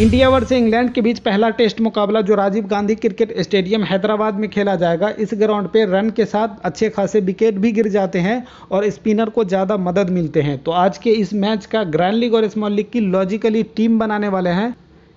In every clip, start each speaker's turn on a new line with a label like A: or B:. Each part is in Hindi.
A: इंडिया वर्सेस इंग्लैंड के बीच पहला टेस्ट मुकाबला जो राजीव गांधी क्रिकेट स्टेडियम हैदराबाद में खेला जाएगा। इस ग्राउंड पे रन के साथ अच्छे खासे विकेट भी गिर जाते हैं और स्पिनर को ज़्यादा मदद मिलते हैं। तो आज के इस मैच का ग्रैंड लीग और स्मॉल लीग की लॉजिकली टीम बनाने वाले हैं,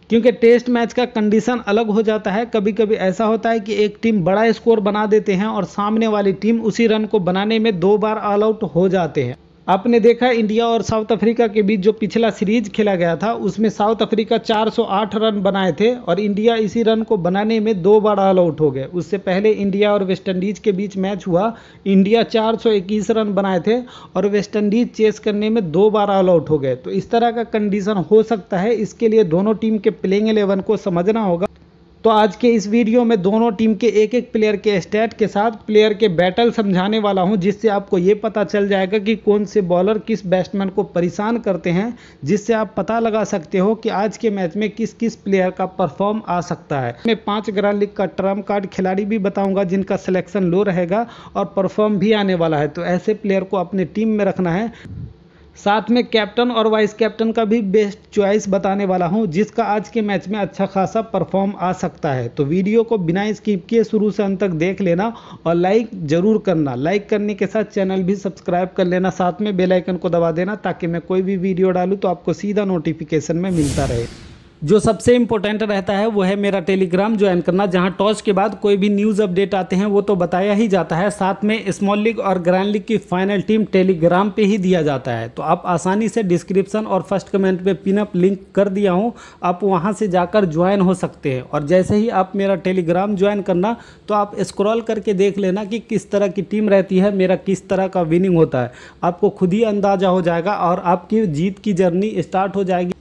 A: क्योंकि टेस्ट मैच का कंडीशन अलग हो जाता है। कभी कभी ऐसा होता है कि एक टीम बड़ा स्कोर बना देते हैं और सामने वाली टीम उसी रन को बनाने में दो बार ऑल आउट हो जाते हैं। आपने देखा इंडिया और साउथ अफ्रीका के बीच जो पिछला सीरीज़ खेला गया था, उसमें साउथ अफ्रीका 408 रन बनाए थे और इंडिया इसी रन को बनाने में दो बार ऑल आउट हो गए। उससे पहले इंडिया और वेस्ट इंडीज के बीच मैच हुआ। इंडिया 421 रन बनाए थे और वेस्टइंडीज चेस करने में दो बार ऑल आउट हो गए। तो इस तरह का कंडीशन हो सकता है। इसके लिए दोनों टीम के प्लेइंग एलेवन को समझना होगा। तो आज के इस वीडियो में दोनों टीम के एक एक प्लेयर के स्टैट के साथ प्लेयर के बैटल समझाने वाला हूँ, जिससे आपको ये पता चल जाएगा कि कौन से बॉलर किस बैट्समैन को परेशान करते हैं, जिससे आप पता लगा सकते हो कि आज के मैच में किस किस प्लेयर का परफॉर्म आ सकता है। मैं पाँच ग्रांड लीग का ट्रम कार्ड खिलाड़ी भी बताऊँगा, जिनका सिलेक्शन लो रहेगा और परफॉर्म भी आने वाला है। तो ऐसे प्लेयर को अपने टीम में रखना है। साथ में कैप्टन और वाइस कैप्टन का भी बेस्ट चॉइस बताने वाला हूँ, जिसका आज के मैच में अच्छा खासा परफॉर्म आ सकता है। तो वीडियो को बिना स्किप किए शुरू से अंत तक देख लेना और लाइक ज़रूर करना। लाइक करने के साथ चैनल भी सब्सक्राइब कर लेना। साथ में बेलाइकन को दबा देना ताकि मैं कोई भी वीडियो डालूँ तो आपको सीधा नोटिफिकेशन में मिलता रहे। जो सबसे इम्पोर्टेंट रहता है, वो है मेरा टेलीग्राम ज्वाइन करना, जहाँ टॉस के बाद कोई भी न्यूज़ अपडेट आते हैं, वो तो बताया ही जाता है। साथ में स्मॉल लीग और ग्रैंड लीग की फाइनल टीम टेलीग्राम पे ही दिया जाता है। तो आप आसानी से डिस्क्रिप्शन और फ़र्स्ट कमेंट पे पिनअप लिंक कर दिया हूँ। आप वहाँ से जाकर ज्वाइन हो सकते हैं। और जैसे ही आप मेरा टेलीग्राम ज्वाइन करना तो आप स्क्रॉल करके देख लेना कि किस तरह की टीम रहती है, मेरा किस तरह का विनिंग होता है। आपको खुद ही अंदाज़ा हो जाएगा और आपकी जीत की जर्नी स्टार्ट हो जाएगी।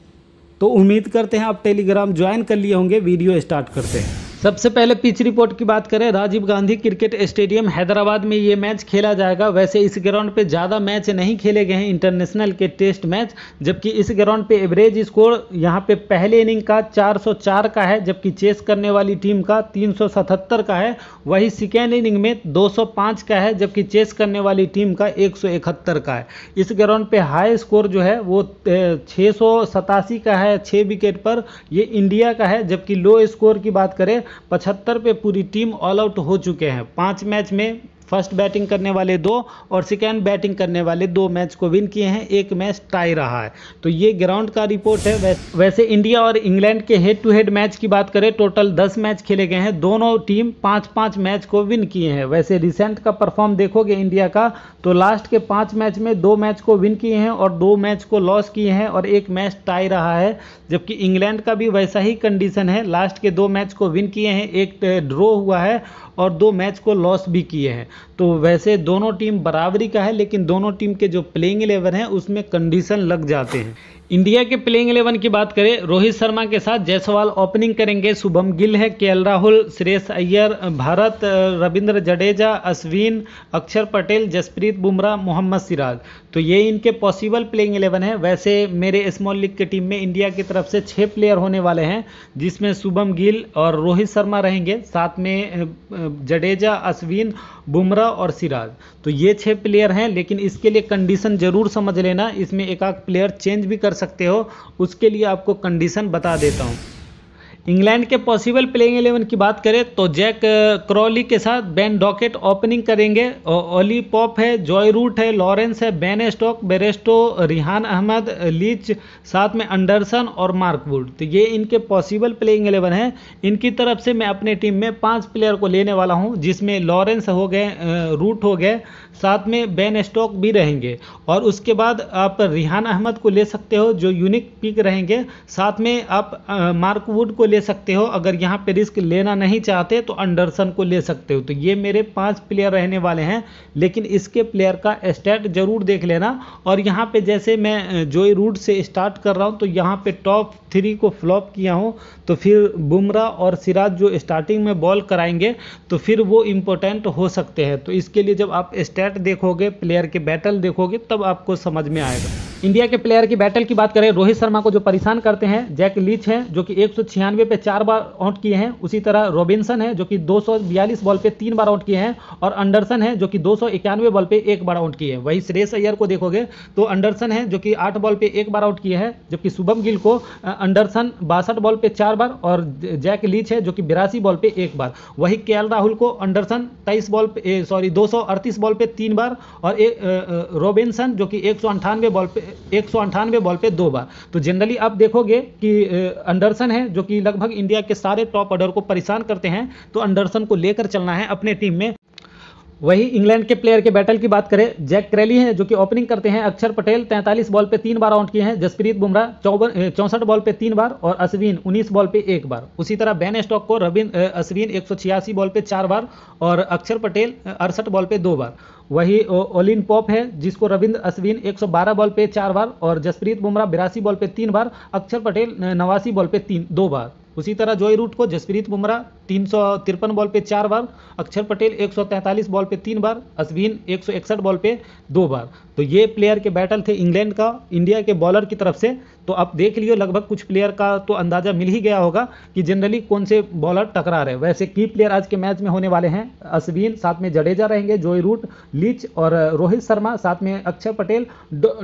A: तो उम्मीद करते हैं आप टेलीग्राम ज्वाइन कर लिए होंगे वीडियो स्टार्ट करते हैं। सबसे पहले पिच रिपोर्ट की बात करें, राजीव गांधी क्रिकेट स्टेडियम हैदराबाद में ये मैच खेला जाएगा। वैसे इस ग्राउंड पे ज़्यादा मैच नहीं खेले गए हैं इंटरनेशनल के टेस्ट मैच जबकि इस ग्राउंड पे एवरेज स्कोर यहाँ पे पहले इनिंग का 404 का है, जबकि चेस करने वाली टीम का 377 का है। वही सेकेंड इनिंग में 205 का है, जबकि चेस करने वाली टीम का एक सौ इकहत्तर का है। इस ग्राउंड पर हाई स्कोर जो है, वो छः सौ सतासी का है छः विकेट पर। ये इंडिया का है, जबकि लो स्कोर की बात करें पचहत्तर पे पूरी टीम ऑल आउट हो चुके हैं। पाँच मैच में फ़र्स्ट बैटिंग करने वाले दो और सेकेंड बैटिंग करने वाले दो मैच को विन किए हैं, एक मैच टाई रहा है। तो ये ग्राउंड का रिपोर्ट है। वैसे इंडिया और इंग्लैंड के हेड टू हेड मैच की बात करें, टोटल दस मैच खेले गए हैं। दोनों टीम पाँच पाँच मैच को विन किए हैं। वैसे रिसेंट का परफॉर्म देखोगे इंडिया का तो लास्ट के पाँच मैच में दो मैच को विन किए हैं और दो मैच को लॉस किए हैं और एक मैच टाई रहा है। जबकि इंग्लैंड का भी वैसा ही कंडीशन है। लास्ट के दो मैच को विन किए हैं। एक ड्रॉ हुआ है और दो मैच को लॉस भी किए हैं। तो वैसे दोनों टीम बराबरी का है, लेकिन दोनों टीम के जो प्लेइंग इलेवन है, उसमें कंडीशन लग जाते हैं। इंडिया के प्लेइंग इलेवन की बात करें, रोहित शर्मा के साथ जायसवाल ओपनिंग करेंगे। शुभम गिल है, के राहुल, श्रेयस अय्यर, भारत, रविंद्र जडेजा, अश्विन, अक्षर पटेल, जसप्रीत बुमराह मोहम्मद सिराज। तो ये इनके पॉसिबल प्लेइंग इलेवन है। वैसे मेरे स्मॉल लीग की टीम में इंडिया की तरफ़ से छः प्लेयर होने वाले हैं, जिसमें शुभम गिल और रोहित शर्मा रहेंगे। साथ में जडेजा, अश्विन बुमराह और सिराज। तो ये छः प्लेयर हैं, लेकिन इसके लिए कंडीशन ज़रूर समझ लेना। इसमें एक आध प्लेयर चेंज भी कर सकते हो उसके लिए आपको कंडीशन बता देता हूँ। इंग्लैंड के पॉसिबल प्लेइंग एलेवन की बात करें तो जैक क्रॉली के साथ बेन डॉकेट ओपनिंग करेंगे। ओली पॉप है जॉय रूट है लॉरेंस है Ben Stokes Bairstow Rehan Ahmed Leach साथ में अंडरसन और मार्कवुड तो ये इनके पॉसिबल प्लेइंग एलेवन है। इनकी तरफ़ से मैं अपने टीम में पाँच प्लेयर को लेने वाला हूँ, जिसमें लॉरेंस हो गए रूट हो गए, साथ में बेन स्टॉक भी रहेंगे। और उसके बाद आप रिहान अहमद को ले सकते हो, जो यूनिक पिक रहेंगे। साथ में आप मार्क वुड को ले सकते हो। अगर यहाँ पे रिस्क लेना नहीं चाहते तो अंडरसन को ले सकते हो। तो ये मेरे पाँच प्लेयर रहने वाले हैं, लेकिन इसके प्लेयर का स्टैट ज़रूर देख लेना। और यहाँ पे जैसे मैं जोई रूट से स्टार्ट कर रहा हूँ तो यहाँ पे टॉप थ्री को फ्लॉप किया हूँ तो फिर बुमराह और सिराज जो स्टार्टिंग में बॉल कराएँगे तो फिर वो इम्पोर्टेंट हो सकते हैं। तो इसके लिए जब आप स्टैट देखोगे प्लेयर के बैटल देखोगे, तब आपको समझ में आएगा। इंडिया के प्लेयर की बैटल की बात करें, रोहित शर्मा को जो परेशान करते हैं जैक लीच हैं, जो कि एक पे चार बार आउट किए हैं। उसी तरह रॉबिन्सन है, जो कि 242 बॉल पे तीन बार आउट किए हैं और अंडरसन है, जो कि दो बॉल पे एक बार आउट किए हैं। वही श्रेयस अय्यर को देखोगे तो अंडरसन है, जो कि आठ बॉल पे एक बार आउट किए हैं, जबकि शुभम गिल को अंडरसन बासठ बॉल पे चार बार और जैक लीच है, जो कि बिरासी बॉल पे एक बार। वही के राहुल को अंडरसन तेईस बॉल पे सॉरी, दो बॉल पे तीन बार और रॉबिन्सन, जो कि एक बॉल पे, एक बॉल पे दो बार। तो जनरली आप देखोगे कि अंडरसन है, जो कि लगभग इंडिया के सारे टॉप ऑर्डर को परेशान करते हैं तो अंडरसन को लेकर चलना है अपने टीम में। वही इंग्लैंड के प्लेयर के बैटल की बात करें, जैक क्रैली हैं, जो कि ओपनिंग करते हैं अक्षर पटेल 43 बॉल पे तीन बार आउट किए हैं, जसप्रीत बुमराह चौवन चौंसठ बॉल पे तीन बार और अश्विन 19 बॉल पे एक बार। उसी तरह बैन स्टॉक को रविंद अश्विन एक बॉल पे चार बार और अक्षर पटेल अड़सठ बॉल पे दो बार। वही ओलिन पॉप है, जिसको रविंद्र अश्विन 112 बॉल पे चार बार और जसप्रीत बुमराह बिरासी बॉल पे तीन बार, अक्षर पटेल नवासी बॉल पे तीन, दो बार। उसी तरह जॉय रूट को जसप्रीत बुमराह, तीन सौ तिरपन बॉल पे चार बार, अक्षर पटेल 143 बॉल पे तीन बार, अश्विन एक सौ इकसठ बॉल पे दो बार। तो ये प्लेयर के बैटल थे इंग्लैंड का इंडिया के बॉलर की तरफ़ से। तो आप देख लियो, लगभग कुछ प्लेयर का तो अंदाज़ा मिल ही गया होगा कि जनरली कौन से बॉलर टकरा रहे वैसे की प्लेयर आज के मैच में होने वाले हैं अश्विन, साथ में जडेजा रहेंगे, जोई रूट, लीच और रोहित शर्मा, साथ में अक्षर पटेल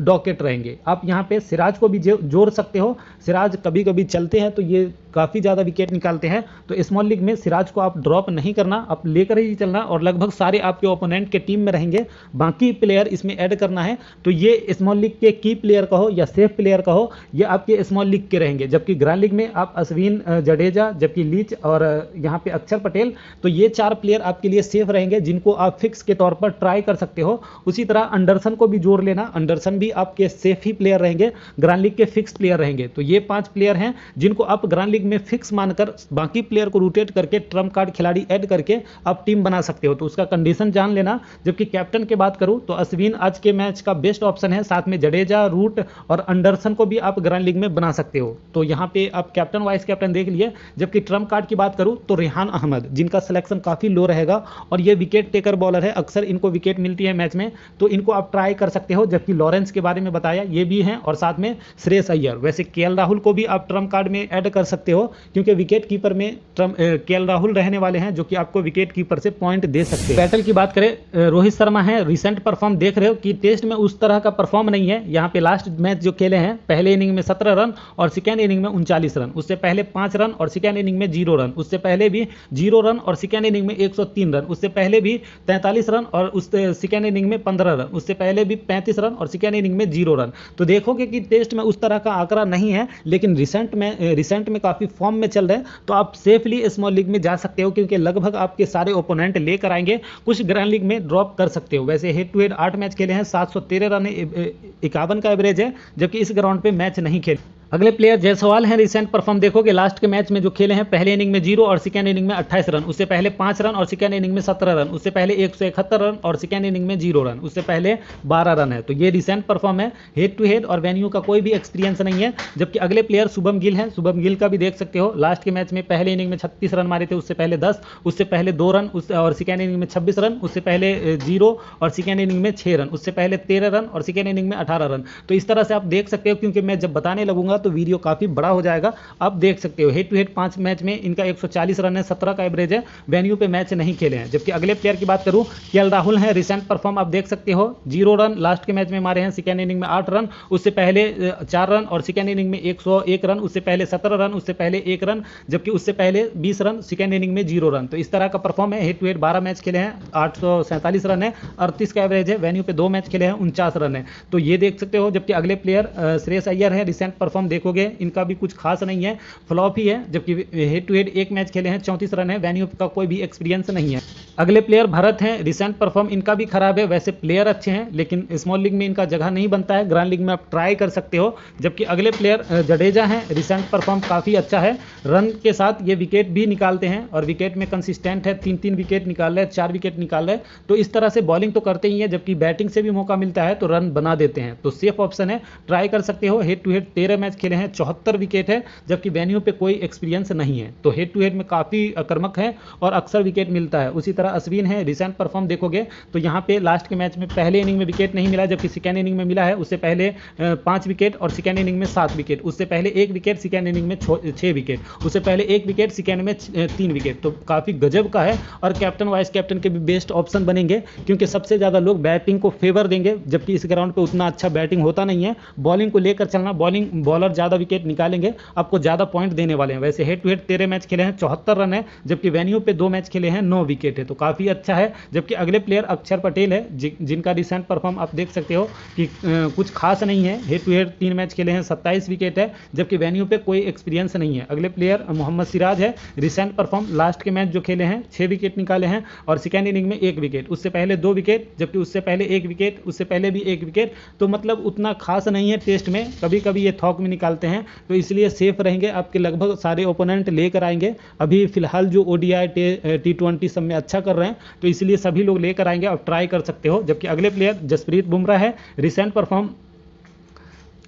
A: डॉकेट रहेंगे। आप यहाँ पे सिराज को भी जोड़ सकते हो। सिराज कभी कभी चलते हैं तो ये काफ़ी ज़्यादा विकेट निकालते हैं। तो स्मॉल लीग में सिराज को आप ड्रॉप नहीं करना, आप लेकर ही चलना और लगभग सारे आपके ओपोनेंट के टीम में रहेंगे। बाकी प्लेयर इसमें ऐड करना है। तो ये स्मॉल लीग के की प्लेयर कहो या सेफ़ प्लेयर कहो, ये आपके स्मॉल लीग के रहेंगे। जबकि ग्रैंड लीग में आप अश्विन जडेजा, जबकि लीच और यहाँ पे अक्षर पटेल तो ये चार प्लेयर आपके लिए सेफ़ रहेंगे, जिनको आप फिक्स के तौर पर ट्राई कर सकते हो। उसी तरह अंडरसन को भी जोड़ लेना। अंडरसन भी आपके सेफ़ ही प्लेयर रहेंगे। ग्रैंड लीग के फिक्स प्लेयर रहेंगे। तो ये पाँच प्लेयर हैं, जिनको आप ग्रैंड लीग में फिक्स मानकर बाकी प्लेयर को रोटेट करके ट्रंप कार्ड खिलाड़ी ऐड करके आप टीम बना सकते हो। तो उसका कंडीशन जान लेना। जबकि कैप्टन की बात करूँ तो अश्विन आज के मैच का बेस्ट ऑप्शन है। साथ में जडेजा रूट और अंडरसन को भी आप ग्रैंड लीग में बना सकते हो। तो यहाँ पे आप कैप्टन वाइस कैप्टन देख लिए। जबकि ट्रंप कार्ड की बात करूँ तो रेहान अहमद, जिनका सिलेक्शन काफ़ी लो रहेगा और ये विकेट टेकर बॉलर है, अक्सर इनको विकेट मिलती है मैच में। तो इनको आप ट्राई कर सकते हो। जबकि लॉरेंस के बारे में बताया, ये भी है। और साथ में श्रेयस अय्यर, वैसे के राहुल को भी आप ट्रंप कार्ड में ऐड कर सकते हो, क्योंकि विकेट कीपर में के राहुल रहने वाले हैं, जो कि आपको विकेट कीपर से पॉइंट दे सकते हैं। बैटल की बात करें रोहित शर्मा है रिसेंट परफॉर्म देख रहे हो कि टेस्ट में उस तरह का परफॉर्म नहीं है। यहाँ पे लास्ट मैच जो खेले हैं, पहले इनिंग में सत्रह रन और सेकेंड इनिंग में उनचालीस रन। उससे पहले पाँच रन और सेकेंड इनिंग में ज़ीरो रन। उससे पहले भी ज़ीरो रन और सेकेंड इनिंग में एक सौ तीन रन। उससे पहले भी तैंतालीस रन और उस सेकेंड इनिंग में पंद्रह रन। उससे पहले भी पैंतीस रन और सेकेंड इनिंग में ज़ीरो रन। तो देखोगे कि टेस्ट में उस तरह का आंकड़ा नहीं है, लेकिन रिसेंट में रिसेंट में काफ़ी फॉर्म में चल रहे हैं तो आप सेफली स्मॉल लीग में जा सकते हो, क्योंकि लगभग आपके सारे ओपोनेंट लेकर आएँगे। कुछ ग्रैंड लीग में ड्रॉप कर सकते हो। वैसे हेड टू हेड आठ मैच खेले हैं, सात सौ तेरह रन इक्यावन का एवरेज है, जबकि इस ग्राउंड पर मैच नहीं खेले। अगले प्लेयर जयसवाल हैं रिसेंट परफॉर्म देखोगे लास्ट के मैच में जो खेले हैं, पहले इनिंग में ज़ीरो और सेकेंड इनिंग में अट्ठाईस रन, उससे पहले पाँच रन और सेकेंड इनिंग में सत्रह रन, उससे पहले एक सौ इकहत्तर रन और सेकेंड इनिंग में ज़ीरो रन, उससे पहले बारह रन है। तो ये रिसेंट परफॉर्म है हेड टू हेड और वेन्यू का कोई भी एक्सपीरियंस नहीं है, जबकि अगले प्लेयर शुभम गिल है, शुभम गिल का भी देख सकते हो लास्ट के मैच में पहले इनिंग में छत्तीस रन मारे थे, उससे पहले दस, उससे पहले दो रन और सेकेंड इनिंग में छब्बीस रन, उससे पहले ज़ीरो और सेकेंड इनिंग में छह रन, उससे पहले तेरह रन और सेकेंड इनिंग में अठारह रन। तो इस तरह से आप देख सकते हो, क्योंकि मैं जब बताने लगूँगा तो वीडियो काफ़ी बड़ा हो जाएगा। आप देख सकते हो हेड टू हेड पाँच मैच में इनका 140 रन है 17 का एवरेज है। वेन्यू पे मैच नहीं खेले हैं। जबकि अगले प्लेयर की बात करूँ के राहुल है रिसेंट परफॉर्म आप देख सकते हो ज़ीरो रन लास्ट के मैच में मारे हैं सेकेंड इनिंग में आठ रन, उससे पहले चार रन और सेकेंड इनिंग में एक रन, उससे पहले सत्रह रन, उससे पहले एक रन, जबकि उससे पहले बीस रन सेकेंड इनिंग में ज़ीरो रन तो इस तरह का परफॉर्म है हेड टू हेड बारह मैच खेले हैं, आठ रन है, अड़तीस का एवरेज है वेन्यू पे दो मैच खेले हैं, उनचास रन है। तो ये देख सकते हो, जबकि अगले प्लेयर श्रेयस अय्यर है रिसेंट परफॉर्म देखोगे, इनका भी कुछ खास नहीं है, फ्लॉप ही है, जबकि हेड टू हेड एक मैच खेले हैं, चौंतीस रन है वेन्यू का कोई भी एक्सपीरियंस नहीं है। अगले प्लेयर भरत हैं रिसेंट परफॉर्म इनका भी खराब है, वैसे प्लेयर अच्छे हैं, लेकिन स्मॉल लीग में इनका जगह नहीं बनता है ग्रांड लीग में आप ट्राई कर सकते हो, जबकि अगले प्लेयर जडेजा हैं रिसेंट परफॉर्म काफ़ी अच्छा है रन के साथ ये विकेट भी निकालते हैं, और विकेट में कंसिस्टेंट है तीन तीन विकेट निकाल रहे हैं, चार विकेट निकाल रहे हैं तो इस तरह से बॉलिंग तो करते ही है, जबकि बैटिंग से भी मौका मिलता है तो रन बना देते हैं तो सेफ़ ऑप्शन है ट्राई कर सकते हो हेड टू हेड तेरह मैच खेले हैं, चौहत्तर विकेट है, जबकि वेन्यू पे कोई एक्सपीरियंस नहीं है। तो हेड टू हेड में काफ़ी आक्रमक है और अक्सर विकेट मिलता है। उसी तरह अश्विन है रिसेंट परफॉर्म देखोगे तो यहाँ पे लास्ट के मैच में पहले इनिंग में विकेट नहीं मिला, जबकि सेकेंड इनिंग में मिला है। उससे पहले पाँच विकेट और सेकेंड इनिंग में सात विकेट उससे पहले एक विकेट सेकेंड इनिंग में छः विकेट उससे पहले एक विकेट सेकेंड में तीन विकेट तो काफ़ी गजब का है और कैप्टन वाइस कैप्टन के भी बेस्ट ऑप्शन बनेंगे, क्योंकि सबसे ज़्यादा लोग बैटिंग को फेवर देंगे, जबकि इस ग्राउंड पर उतना अच्छा बैटिंग होता नहीं है। बॉलिंग को लेकर चलना बॉलिंग बॉलर ज़्यादा विकेट निकालेंगे, आपको ज़्यादा पॉइंट देने वाले हैं। वैसे हेड टू हेड तेरह मैच खेले हैं, चौहत्तर रन है, जबकि वेन्यू पे दो मैच खेले हैं, नौ विकेट है। तो काफ़ी अच्छा है, जबकि अगले प्लेयर अक्षर पटेल है जिनका रिसेंट परफॉर्म आप देख सकते हो कि कुछ खास नहीं है। हेड टू हेड तीन मैच खेले हैं, सत्ताईस विकेट है, जबकि वेन्यू पे कोई एक्सपीरियंस नहीं है। अगले प्लेयर मोहम्मद सिराज है रिसेंट परफॉर्म लास्ट के मैच जो खेले हैं छः विकेट निकाले हैं, और सेकेंड इनिंग में एक विकेट उससे पहले दो विकेट जबकि उससे पहले एक विकेट उससे पहले भी एक विकेट तो मतलब उतना खास नहीं है टेस्ट में। कभी कभी ये थॉक में निकालते हैं तो इसलिए सेफ़ रहेंगे। आपके लगभग सारे ओपोनेंट लेकर आएँगे। अभी फ़िलहाल जो ओडीआई टी ट्वेंटी सब में अच्छा कर रहे हैं तो इसलिए सभी लोग लेकर आएँगे। और ट्राई कर सकते हो। जबकि अगले प्लेयर जसप्रीत बुमराह है। रिसेंट परफॉर्म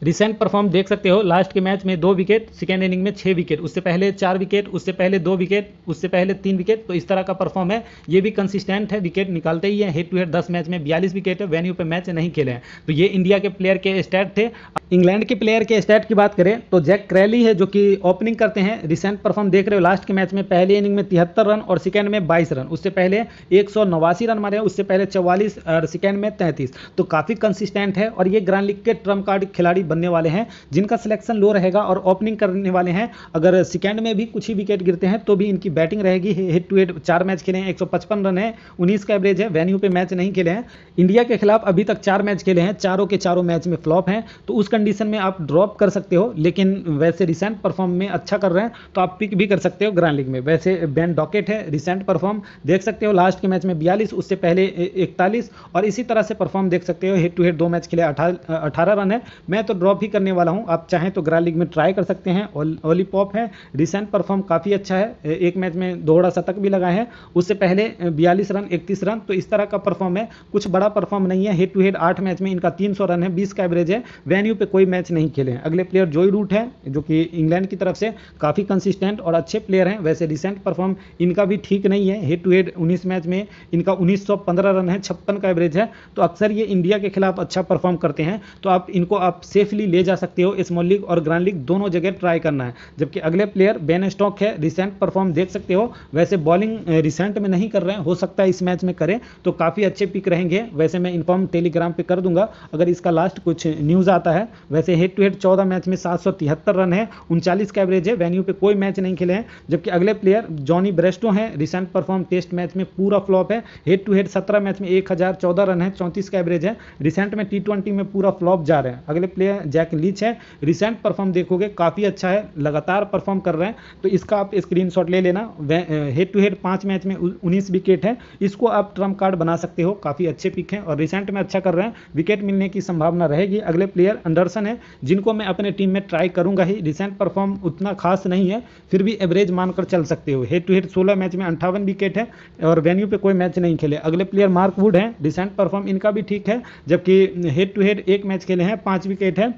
A: रिसेंट परफॉर्म देख सकते हो। लास्ट के मैच में दो विकेट सेकेंड इनिंग में छः विकेट उससे पहले चार विकेट उससे पहले दो विकेट उससे पहले तीन विकेट तो इस तरह का परफॉर्म है। ये भी कंसिस्टेंट है। विकेट निकालते ही है। हेड टू हेड दस मैच में बयालीस विकेट है। वेन्यू पे मैच नहीं खेले हैं। तो ये इंडिया के प्लेयर के स्टैट थे। इंग्लैंड के प्लेयर के स्टैट की बात करें तो जैक क्रैली है जो कि ओपनिंग करते हैं रिसेंट परफॉर्म देख रहे हो लास्ट के मैच में पहले इनिंग में तिहत्तर रन और सेकेंड में बाईस रन। उससे पहले एक सौ नवासी रन मारे उससे पहले चौवालीस और सेकेंड में तैंतीस। तो काफ़ी कंसिस्टेंट है और ये ग्रांड लीग के ट्रंप कार्ड खिलाड़ी बनने वाले हैं, जिनका सिलेक्शन लो रहेगा और ओपनिंग करने वाले हैं। अगर सेकेंड में भी कुछ ही विकेट गिरते हैं तो भी इनकी बैटिंग रहेगी हेड टू हेड चार मैच खेले हैं, एक सौ पचपन रन है, उन्नीस का एवरेज है वेन्यू पे मैच नहीं खेले हैं। इंडिया के खिलाफ अभी तक चार मैच खेले हैं, चारों के चारों मैच में फ्लॉप हैं तो उस कंडीशन में आप ड्रॉप कर सकते हो, लेकिन वैसे रिसेंट परफॉर्म में अच्छा कर रहे हैं तो आप पिक भी कर सकते हो ग्रैंड लीग में। वैसे बैन डॉकेट है रिसेंट परफॉर्म देख सकते हो लास्ट के मैच में बयालीस, उससे पहले इकतालीस, और इसी तरह से परफॉर्म देख सकते हो हेड टू हेड दो मैच खेले अठारह रन है। मैं तो ड्रॉप ही करने वाला हूँ, आप चाहें तो ग्रैंड लीग में ट्राई कर सकते हैं। ओलीपॉप है रिसेंट परफॉर्म काफ़ी अच्छा है एक मैच में दोहरा शतक भी लगाए हैं, उससे पहले बयालीस रन इकतीस रन तो इस तरह का परफॉर्म है। कुछ बड़ा परफॉर्म नहीं है हेड टू हेड आठ मैच में इनका तीन सौ रन है, बीस का एवरेज है। वेन्यू पे कोई मैच नहीं खेले हैं। अगले प्लेयर जोई रूट है, जो कि इंग्लैंड की तरफ़ से काफ़ी कंसिस्टेंट और अच्छे प्लेयर हैं। वैसे रिसेंट परफॉर्म इनका भी ठीक नहीं है। हेड टू हेड उन्नीस मैच में इनका उन्नीस सौ पंद्रह रन है, छप्पन का एवरेज है। तो अक्सर ये इंडिया के खिलाफ अच्छा परफॉर्म करते हैं। तो आप इनको आप सेफली ले जा सकते हो। स्मॉल लीग और ग्रांड लीग दोनों जगह ट्राई करना है। जबकि अगले प्लेयर बेन स्टॉक है रिसेंट परफॉर्म देख सकते हो। वैसे बॉलिंग रिसेंट में नहीं कर रहे हैं। हो सकता है इस मैच में करें। तो काफ़ी अच्छे पिक रहेंगे। वैसे मैं इन्फॉर्म टेलीग्राम पे कर दूँगा। अगर इसका लास्ट कुछ न्यूज़ आता है वैसे हेड टू हेड चौदह मैच में सात सौ तिहत्तर रन है, उनचालीस का एवरेज है वेन्यू पे कोई मैच नहीं खेले हैं, जबकि अगले प्लेयर जॉनी ब्रेस्टो हैं रिसेंट परफॉर्म टेस्ट मैच में पूरा फ्लॉप है हेड टू हेड सत्रह मैच में एक हज़ार चौदह रन है, चौंतीस का एवरेज है रिसेंट में टी में पूरा फ्लॉप जा रहे हैं। अगले प्लेयर जैक लीच है रिसेंट परफॉर्म देखोगे, काफ़ी अच्छा है, लगातार परफॉर्म कर रहे हैं तो इसका आप स्क्रीनशॉट ले लेना हेड टू हेड पाँच मैच में उन्नीस विकेट है, इसको आप ट्रंप कार्ड बना सकते हो, काफ़ी अच्छे पिक हैं और रिसेंट में अच्छा कर रहे हैं विकेट मिलने की संभावना रहेगी, अगले प्लेयर अंडरसन है, जिनको मैं अपने टीम में ट्राई करूँगा ही। रिसेंट परफॉर्म उतना खास नहीं है, फिर भी एवरेज मानकर चल सकते हो। हेड टू हेड सोलह मैच में अंठावन विकेट है और वेन्यू पे कोई मैच नहीं खेले। अगले प्लेयर मार्क वुड है। रिसेंट परफॉर्म इनका भी ठीक है, जबकि हेड टू हेड एक मैच खेले हैं, पाँच विकेट है।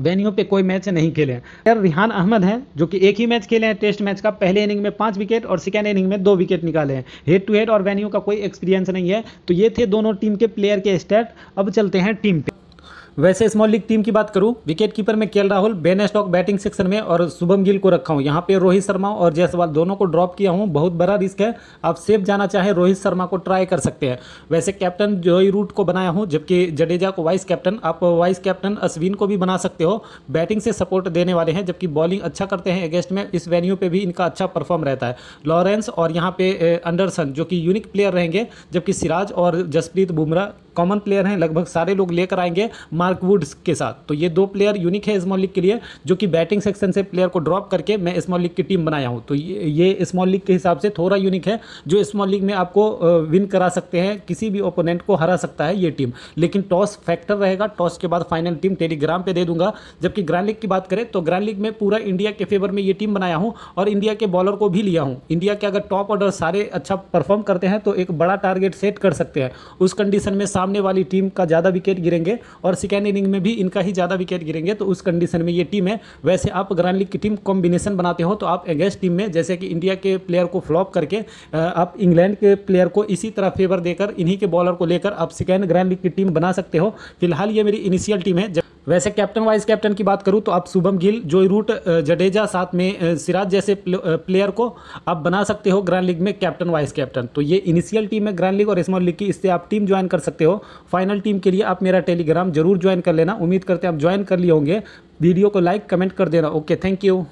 A: वेन्यू पे कोई मैच नहीं खेले हैं। रिहान अहमद हैं, जो कि एक ही मैच खेले हैं टेस्ट मैच का पहले इनिंग में पाँच विकेट और सेकेंड इनिंग में दो विकेट निकाले हैं। हेड टू हेड और वेन्यू का कोई एक्सपीरियंस नहीं है। तो ये थे दोनों टीम के प्लेयर के स्टेट अब चलते हैं टीम पे। वैसे स्मॉल लीग टीम की बात करूँ विकेट कीपर में KL Rahul Ben Stokes batting section में और शुभम गिल को रखा हूँ। यहाँ पे रोहित शर्मा और जयसवाल दोनों को ड्रॉप किया हूँ। बहुत बड़ा रिस्क है। आप सेफ़ जाना चाहें, रोहित शर्मा को ट्राई कर सकते हैं। वैसे कैप्टन जोई रूट को बनाया हूँ, जबकि जडेजा को वाइस कैप्टन आप वाइस कैप्टन अश्विन को भी बना सकते हो। बैटिंग से सपोर्ट देने वाले हैं, जबकि बॉलिंग अच्छा करते हैं अगेंस्ट में। इस वेन्यू पर भी इनका अच्छा परफॉर्म रहता है। लॉरेंस और यहाँ पे अंडरसन जो कि यूनिक प्लेयर रहेंगे, जबकि सिराज और जसप्रीत बुमराह कॉमन प्लेयर हैं, लगभग सारे लोग लेकर आएँगे मार्क वुड्स के साथ। तो ये दो प्लेयर यूनिक है स्मॉल लीग के लिए, जो कि बैटिंग सेक्शन से प्लेयर को ड्रॉप करके मैं स्मॉल लीग की टीम बनाया हूँ। तो ये स्मॉल लीग के हिसाब से थोड़ा यूनिक है, जो स्मॉल लीग में आपको विन करा सकते हैं, किसी भी ओपोनेंट को हरा सकता है ये टीम लेकिन टॉस फैक्टर रहेगा टॉस के बाद फाइनल टीम टेलीग्राम पर दे दूँगा। जबकि ग्रैंड लीग की बात करें तो ग्रैंड लीग में पूरा इंडिया के फेवर में ये टीम बनाया हूँ और इंडिया के बॉलर को भी लिया हूँ। इंडिया के अगर टॉप ऑर्डर सारे अच्छा परफॉर्म करते हैं तो एक बड़ा टारगेट सेट कर सकते हैं। उस कंडीशन में साफ़ सामने वाली टीम का ज़्यादा विकेट गिरेंगे और सेकेंड इनिंग में भी इनका ही ज़्यादा विकेट गिरेंगे तो उस कंडीशन में ये टीम है। वैसे आप ग्रैंड लीग की टीम कॉम्बिनेशन बनाते हो तो आप अगेंस्ट टीम में, जैसे कि इंडिया के प्लेयर को फ्लॉप करके आप इंग्लैंड के प्लेयर को इसी तरह फेवर देकर, इन्हीं के बॉलर को लेकर आप सेकेंड ग्रैंड लीग की टीम बना सकते हो। फ़िलहाल ये मेरी इनिशियल टीम है वैसे कैप्टन वाइस कैप्टन की बात करूँ तो आप शुभम गिल जो रूट जडेजा साथ में सिराज जैसे प्लेयर को आप बना सकते हो ग्रैंड लीग में कैप्टन वाइस कैप्टन। तो ये इनिशियल टीम है ग्रैंड लीग और स्मॉल लीग की, इससे आप टीम ज्वाइन कर सकते हो। फाइनल टीम के लिए आप मेरा टेलीग्राम ज़रूर ज्वाइन कर लेना। उम्मीद करते हैं आप ज्वाइन कर लिए होंगे। वीडियो को लाइक कमेंट कर देना। Okay thank you